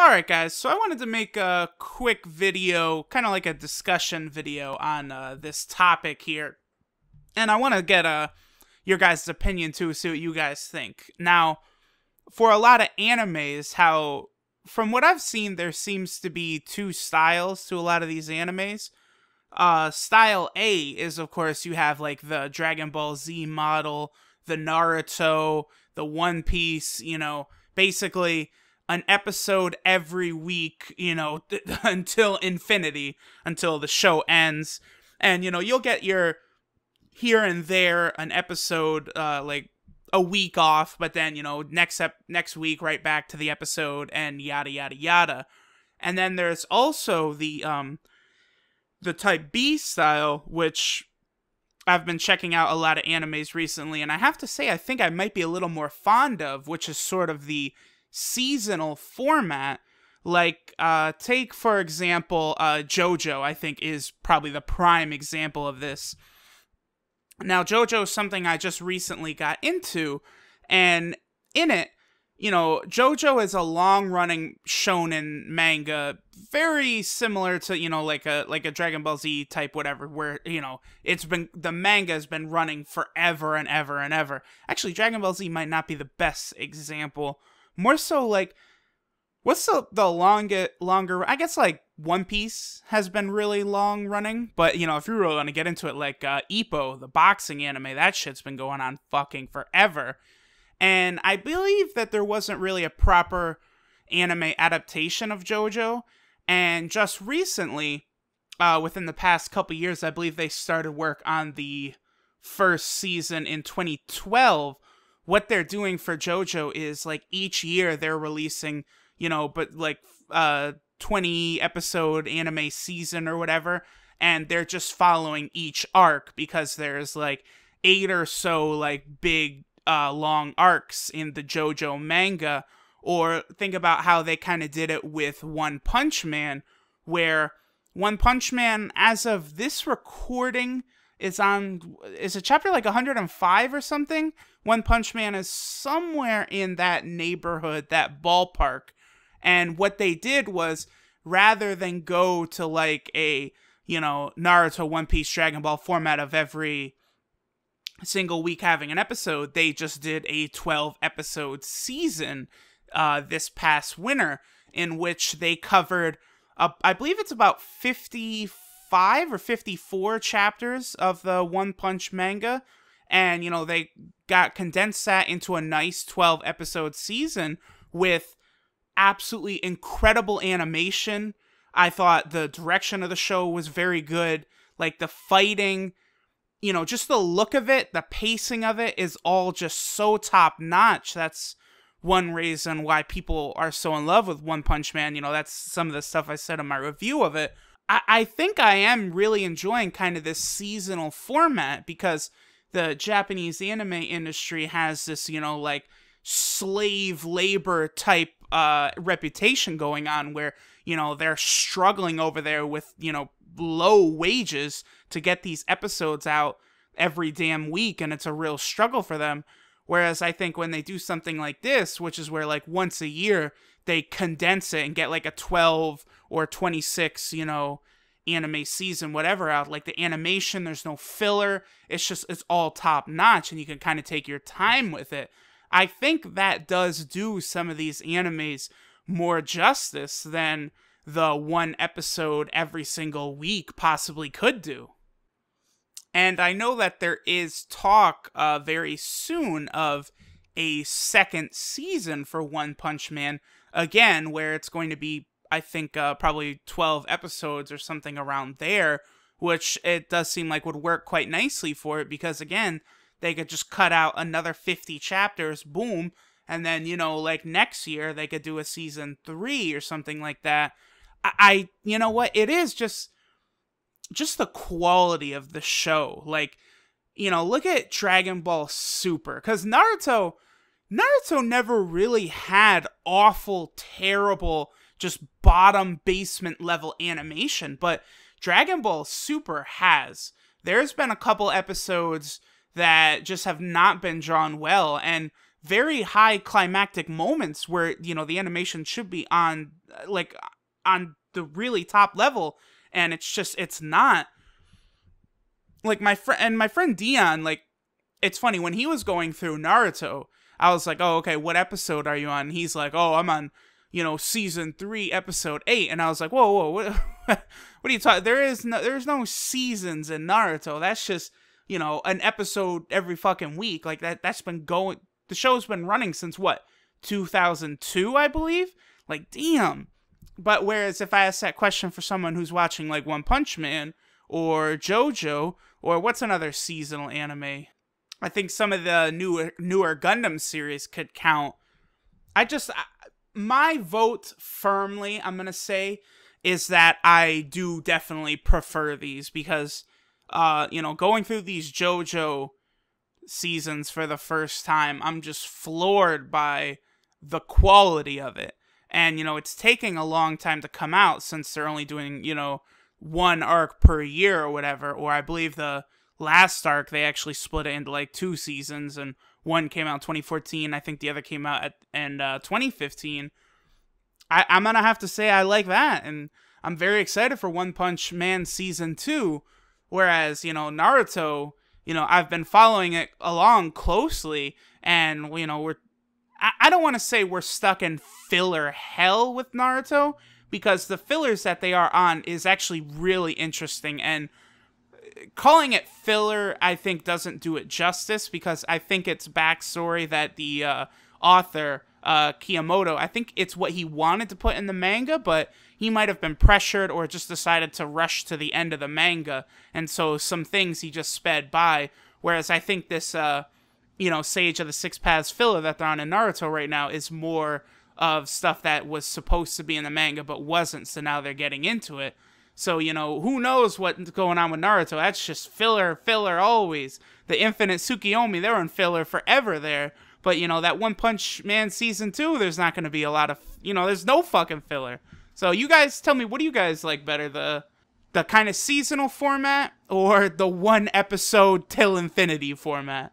Alright, guys, so I wanted to make a quick video, kind of like a discussion video on uh, this topic here. And I want to get uh, your guys' opinion too, see what you guys think. Now, for a lot of animes, how, from what I've seen, there seems to be two styles to a lot of these animes. Uh, style A is, of course, you have like the Dragon Ball Z model, the Naruto, the One Piece, you know, basically an episode every week, you know, until infinity, until the show ends. And, you know, you'll get your here and there an episode uh like a week off, but then, you know, next ep- next week right back to the episode and yada yada yada. And then there's also the um the type B style, which I've been checking out a lot of animes recently, and I have to say, I think I might be a little more fond of, which is sort of the seasonal format. Like, uh, take for example, uh, JoJo, I think is probably the prime example of this. Now, JoJo is something I just recently got into, and in it, you know, JoJo is a long running shonen manga, very similar to, you know, like a like a Dragon Ball Z type whatever, where, you know, it's been the manga has been running forever and ever and ever. Actually, Dragon Ball Z might not be the best example more so like what's the the longer longer I guess like One Piece has been really long running, but you know, if you really want to get into it like uh Ippo, the boxing anime, that shit's been going on fucking forever. And I believe that there wasn't really a proper anime adaptation of JoJo, and just recently uh within the past couple years, I believe they started work on the first season in 2012 what they're doing for JoJo is like each year they're releasing, you know, but like uh 20 episode anime season or whatever and they're just following each arc because there's like eight or so like big uh long arcs in the JoJo manga. Or think about how they kind of did it with One Punch Man where One Punch Man as of this recording is on is a chapter like 105 or something one Punch Man is somewhere in that neighborhood, that ballpark. And what they did was rather than go to like a, you know, Naruto, One Piece, Dragon Ball format of every single week having an episode, they just did a 12 episode season uh, this past winter in which they covered, I believe it's about 55 or 54 chapters of the One Punch manga and you know they got condensed that into a nice 12 episode season with absolutely incredible animation. I thought the direction of the show was very good. Like the fighting you know just the look of it the pacing of it is all just so top notch that's one reason why people are so in love with one punch man. You know that's some of the stuff i said in my review of it I, I think i am really enjoying kind of this seasonal format because the Japanese anime industry has this, you know, like slave labor type uh, reputation going on where, you know, they're struggling over there with, you know, low wages to get these episodes out every damn week and it's a real struggle for them. Whereas I think when they do something like this, which is where like once a year they condense it and get like a 12 or 26, you know, anime season, whatever out. Like the animation, there's no filler. It's just it's all top notch, and you can kind of take your time with it. I think that does do some of these animes more justice than the one episode every single week possibly could do. And I know that there is talk uh, very soon of a second season for One Punch Man, again, where it's going to be I think uh, probably 12 episodes or something around there, which it does seem like would work quite nicely for it because again, they could just cut out another 50 chapters, boom, and then you know like next year they could do a season 3 or something like that. I, I you know what, it is just just the quality of the show. Like, you know, look at Dragon Ball Super cuz Naruto Naruto never really had awful, terrible just bottom basement level animation, but Dragon Ball Super has. There's been a couple episodes that just have not been drawn well, and very high climactic moments where you know the animation should be on like on the really top level and it's just it's not like my friend and my friend Dion like it's funny when he was going through Naruto I was like oh okay what episode are you on? He's like oh I'm on you know season 3 episode 8 and I was like whoa whoa what, what are you talking there is no there's no seasons in Naruto. That's just you know an episode every fucking week. Like that that's been going the show's been running since what 2002 I believe? Like damn but whereas if I ask that question for someone who's watching like One Punch Man or JoJo or what's another seasonal anime, I think some of the newer newer Gundam series could count. I just I, my vote firmly, I'm gonna say, is that I do definitely prefer these because, uh, you know, going through these JoJo seasons for the first time, I'm just floored by the quality of it and you know it's taking a long time to come out since they're only doing you know one arc per year or whatever. Or i believe the last arc they actually split it into like two seasons and one came out 2014 i think the other came out at in uh, 2015 I, i'm gonna have to say i like that and i'm very excited for one punch man season two. Whereas you know naruto you know i've been following it along closely and you know we're I, don't want to say we're stuck in filler hell with Naruto because the fillers that they are on is actually really interesting and calling it filler I think doesn't do it justice because I think it's backstory that the uh, author uh, Kishimoto I think it's what he wanted to put in the manga but he might have been pressured or just decided to rush to the end of the manga and so some things he just sped by whereas I think this uh, you know, Sage of the Six Paths filler that they're on in Naruto right now is more of stuff that was supposed to be in the manga but wasn't, so now they're getting into it. So, you know, who knows what's going on with Naruto? That's just filler, filler always. The Infinite Tsukiyomi, they're on filler forever there. But, you know, that One Punch Man season two, there's not going to be a lot of, you know, there's no fucking filler. So, you guys tell me, what do you guys like better? The the kind of seasonal format or the one episode till infinity format?